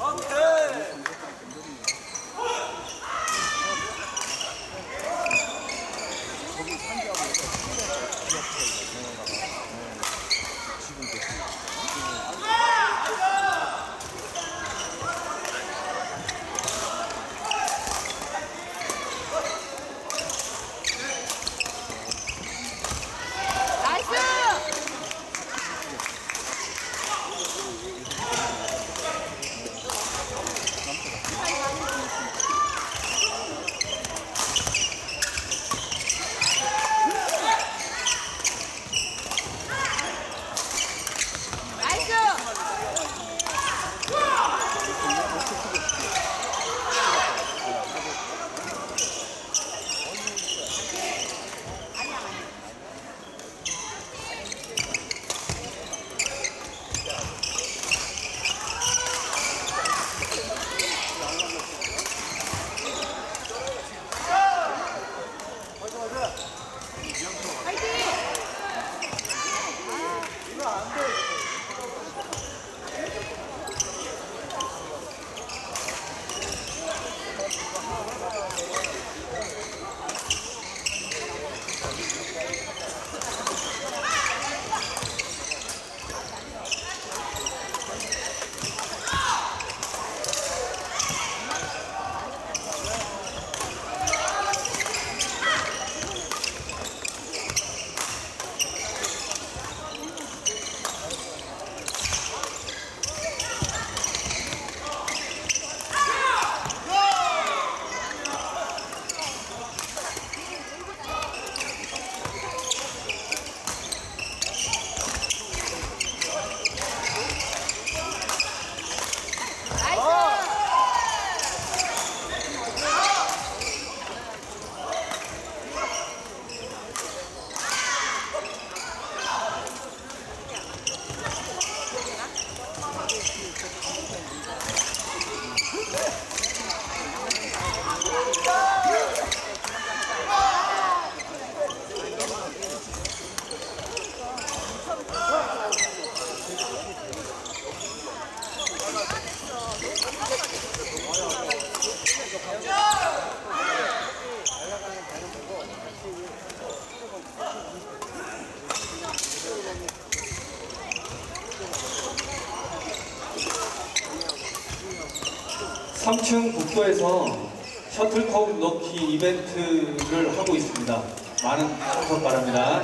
Okay. 3층 북도에서 셔틀콕 넣기 이벤트를 하고 있습니다. 많은 참석 바랍니다.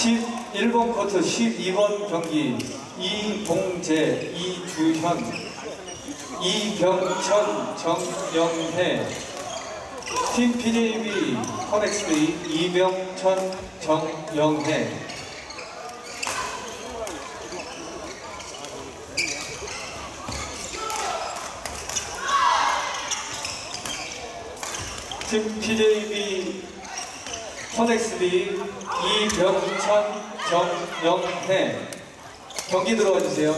11번 코트 12번 경기 이봉재, 이주현, 이병천, 정영혜 팀 PJB 커넥스 이병천, 정영혜 팀 PJB 커넥스비 이병천, 정영혜 경기 들어와 주세요.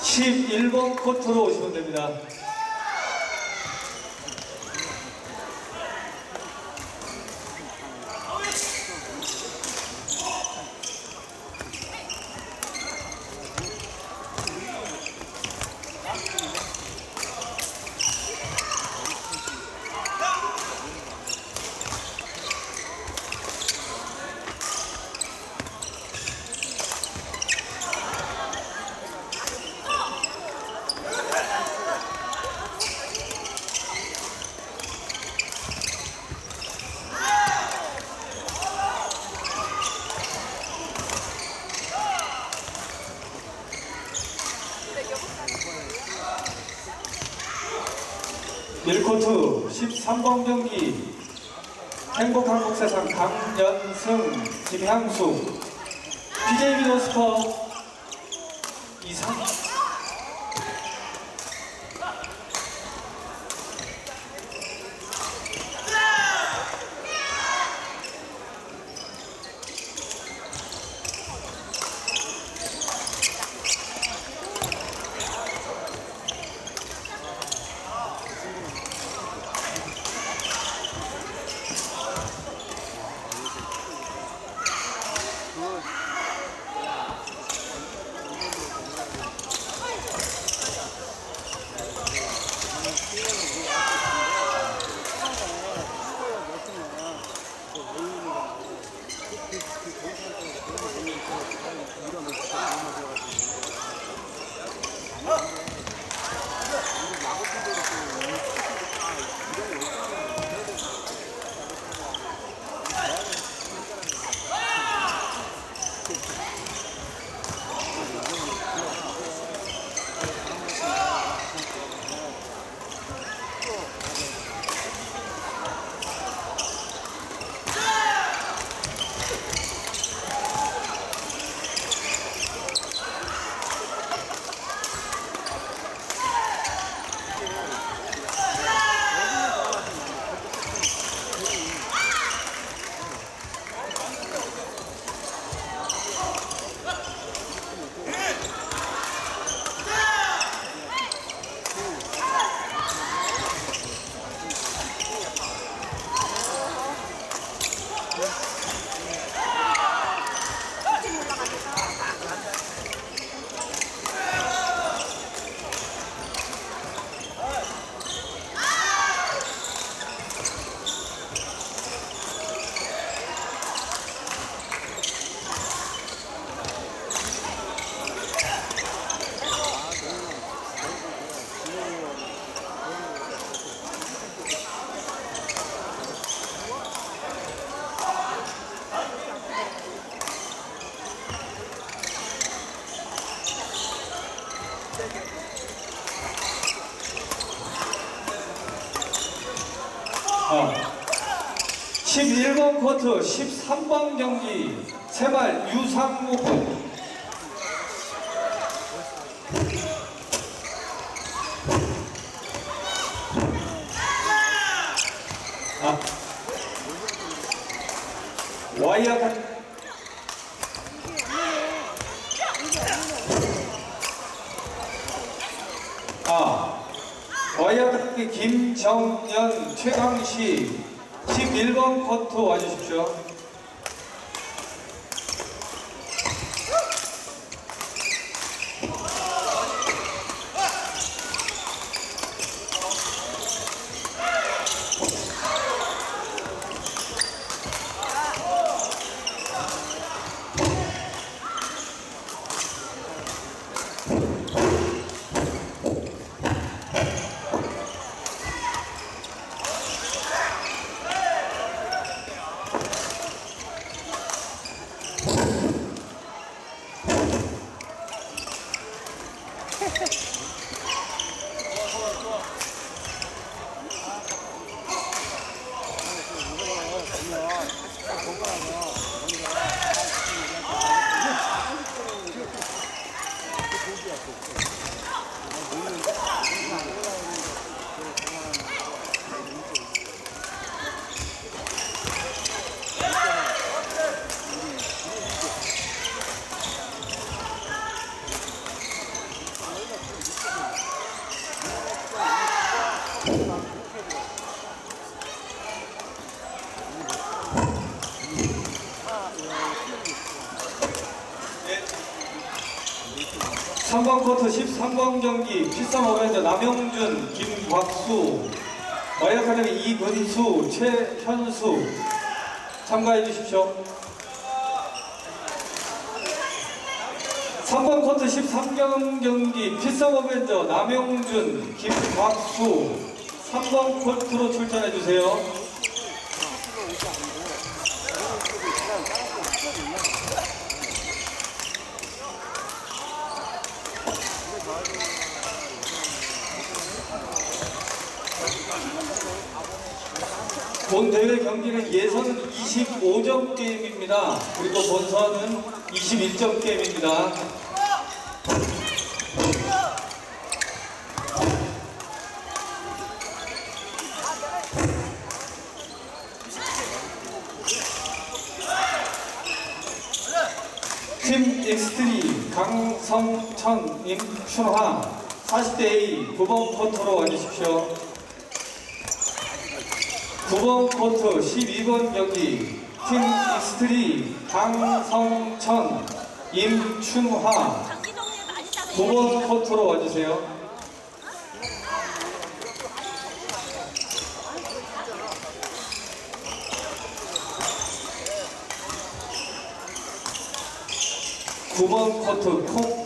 11번 코트로 오시면 됩니다. 밀코트 13번 경기. 행복한 국세상 강연승 김향수. BJB 노스퍼 13번 경기 세발 유상무 아. 와이어 같 아, 와이어드기 김정연, 최강시 11번 코트 와주십시오. 삼번 코트 13번 경기 피썸 어벤져 남영준, 김곽수, 마이아카데미 이근수, 최현수 참가해 주십시오. 3번 코트 13번 경기 피썸 어벤져 남영준, 김곽수 3번 코트로 출전해 주세요. 본 대회 경기는 예선은 25점 게임입니다. 그리고 본선은 21점 게임입니다. 팀 익스트림 강성천 임춘화 40대 A 9번 코트로 와주십시오. 9번 코트 12번 경기 팀 익스트리 강성천 임춘화 장기동에 많이 따로 9번 코트로 와주세요. 구번 코트 콩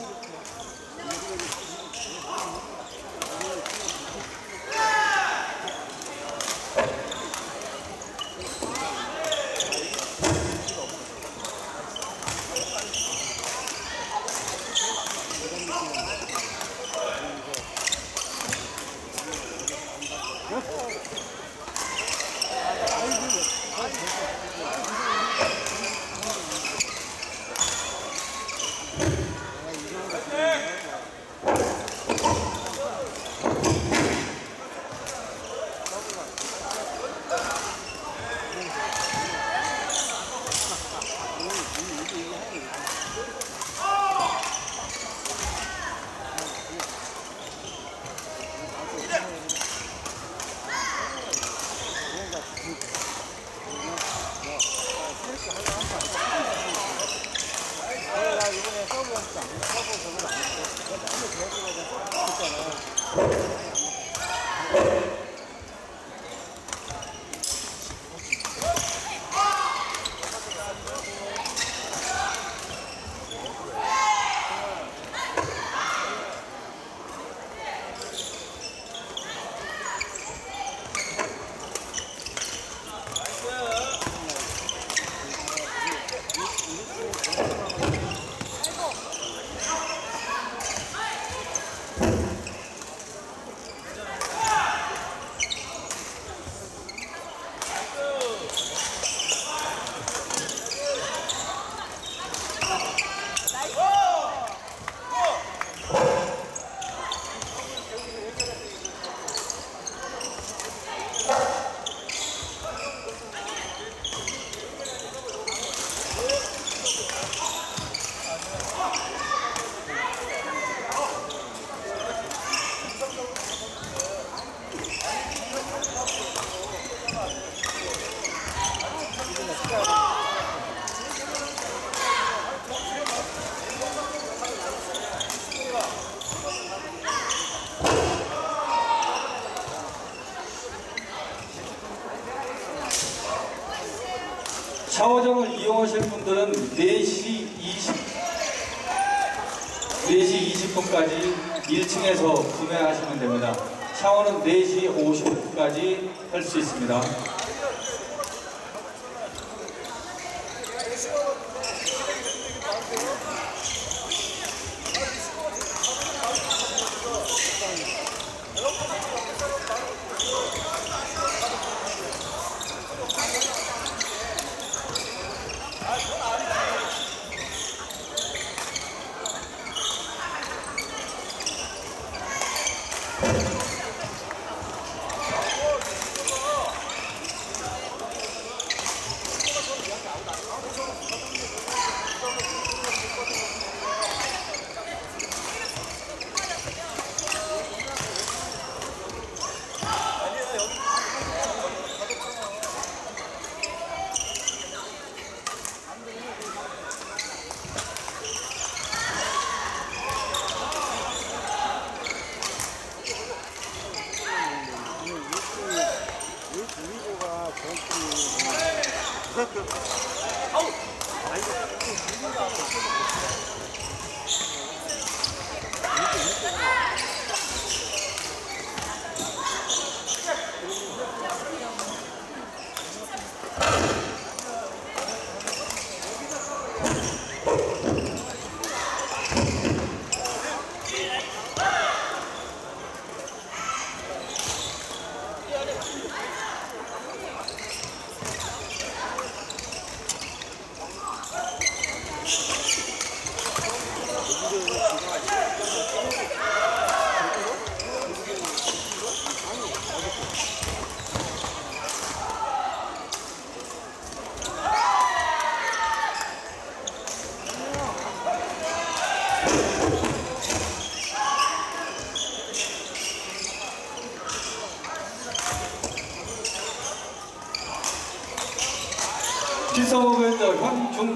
하시면 됩니다. 샤워는 4시 50분까지 할 수 있습니다.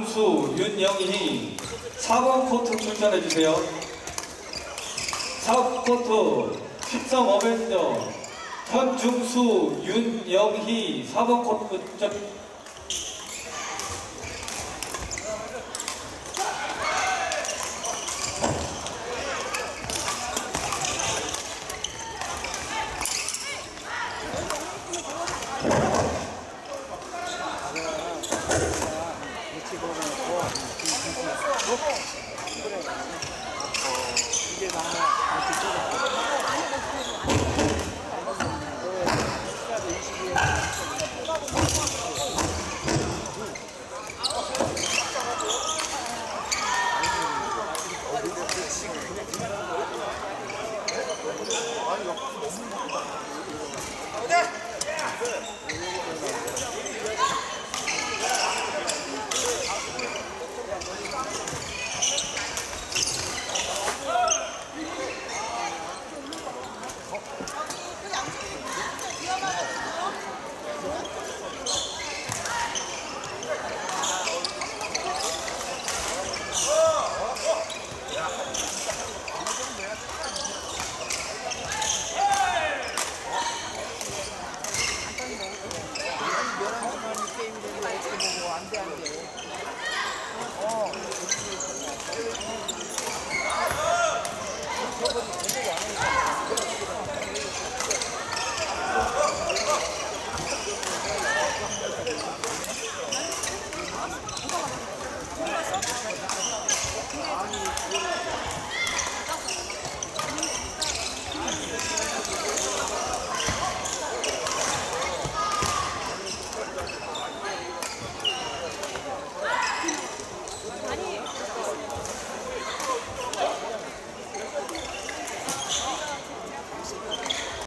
현중수, 윤영희. 4번 코트 출전해 주세요. 4번 코트 필성 어벤져. 현중수, 윤영희. 4번 코트 출전